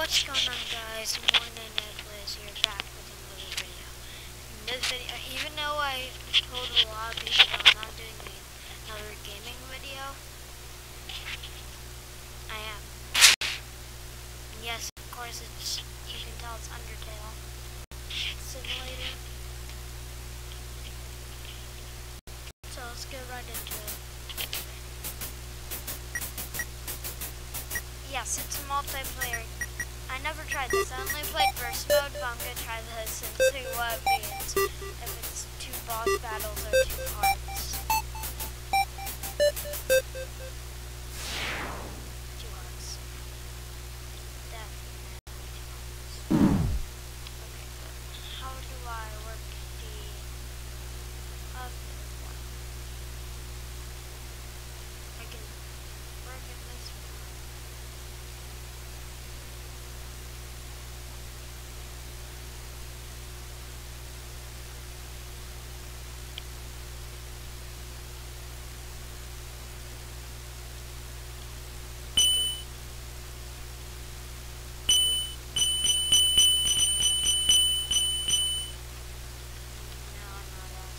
What's going on guys? Morning here back with another video. In this video, even though I told a lot of people I'm not doing another gaming video, I am. And yes, of course it's, you can tell it's Undertale Simulator. So let's get right into it. Yes, it's a multiplayer I never tried this. I only played first mode, but I'm gonna try this and see what it means if it's two boss battles or two parts. Two hearts. Definitely two hearts. Okay, but how do I work the other one? I can work it this way. No, I'm not us.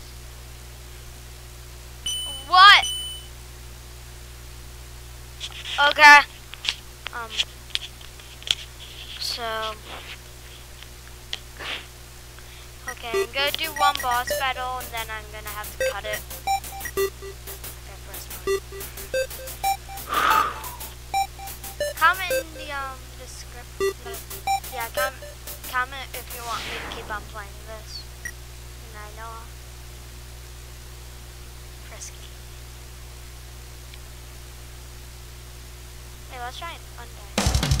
What? Okay. Um. So. Okay, I'm gonna do one boss battle and then I'm gonna have to cut it. Okay. Comment in the um description. Yeah, com comment if you want me to keep on playing this. And I know frisky. Let's try and Undyne.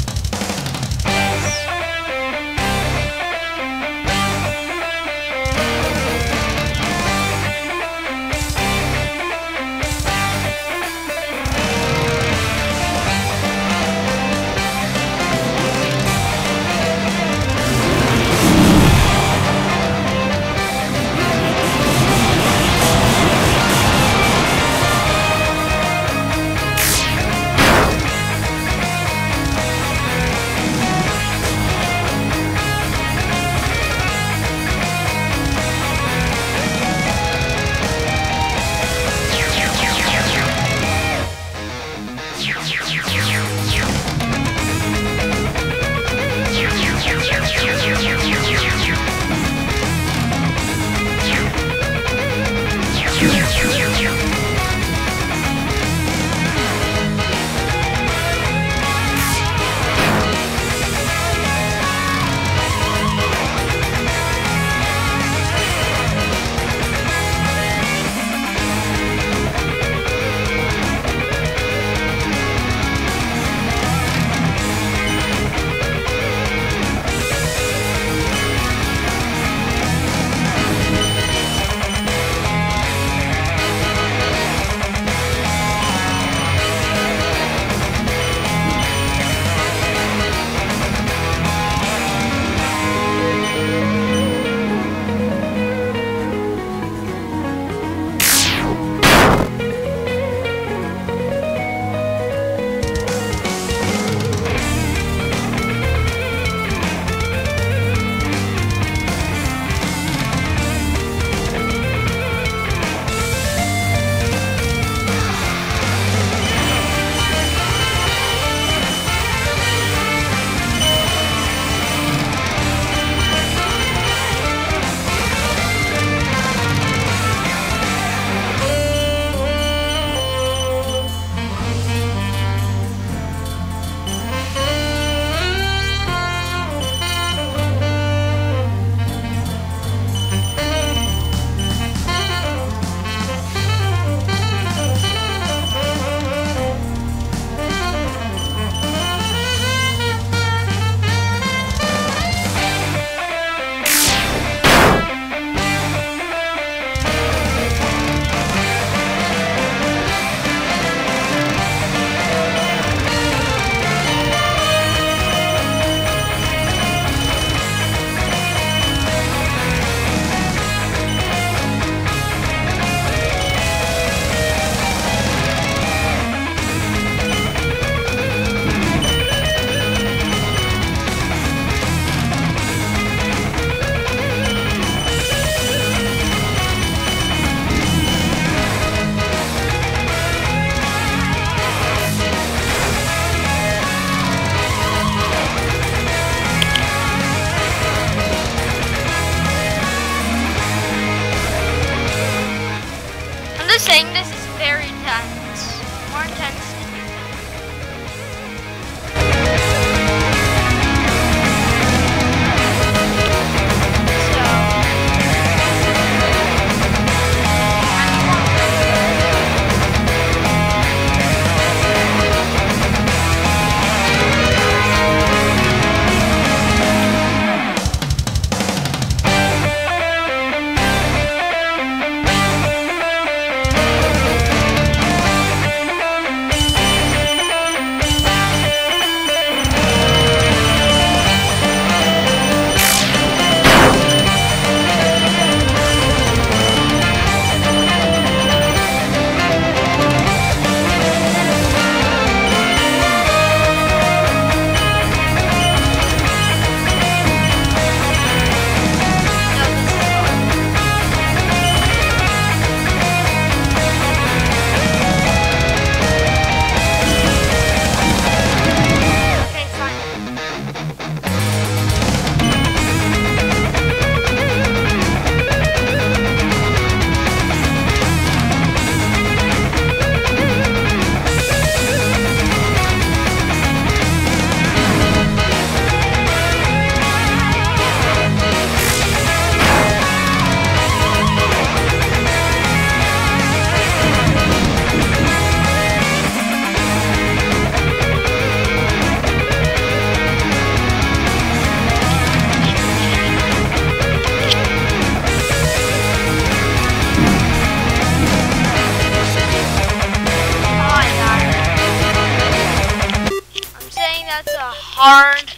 Barn.